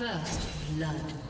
First blood.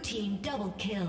Team double kill.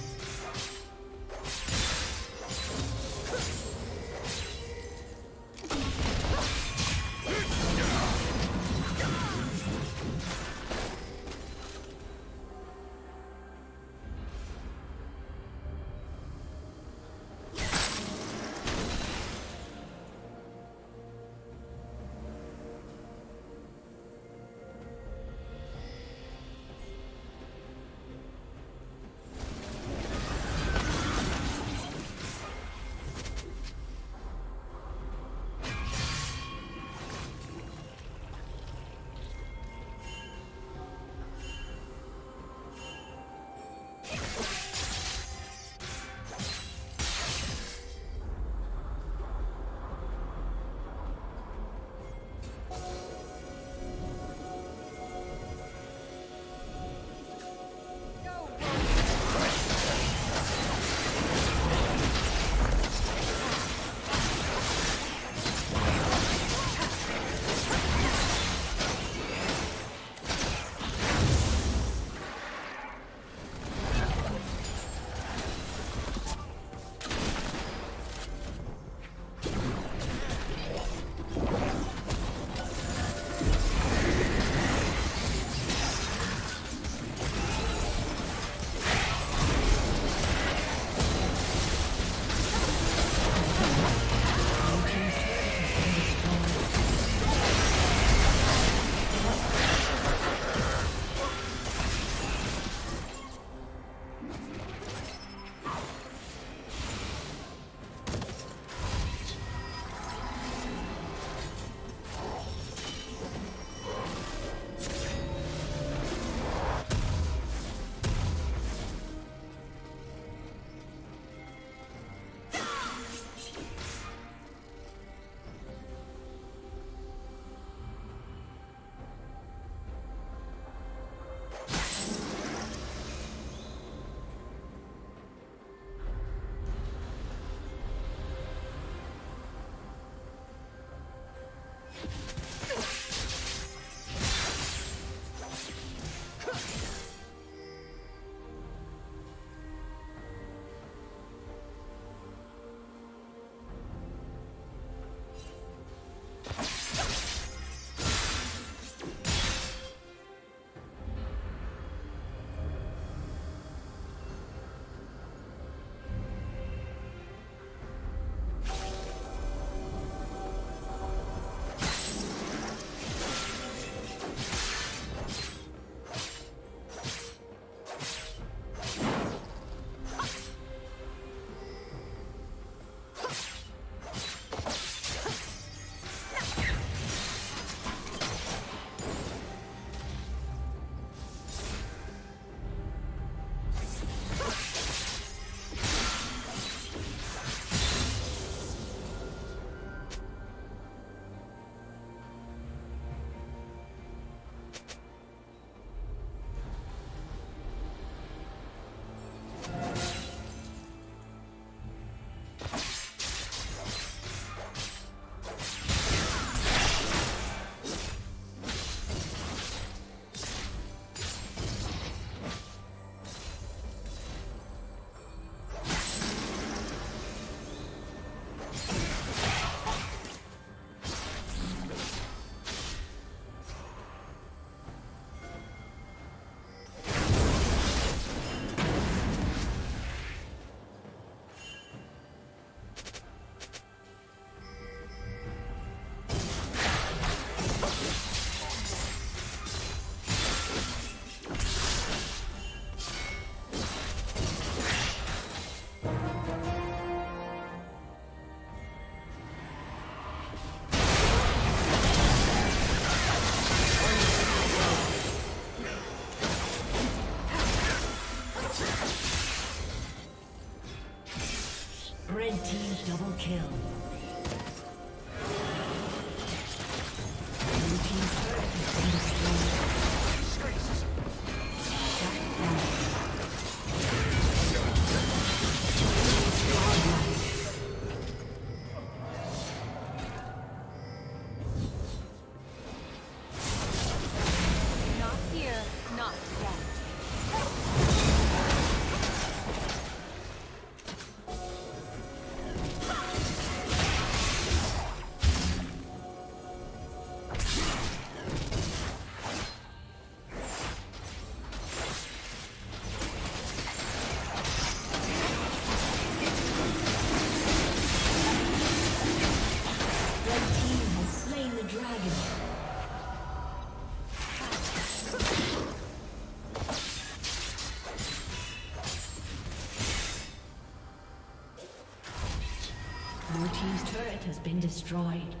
kill. been destroyed.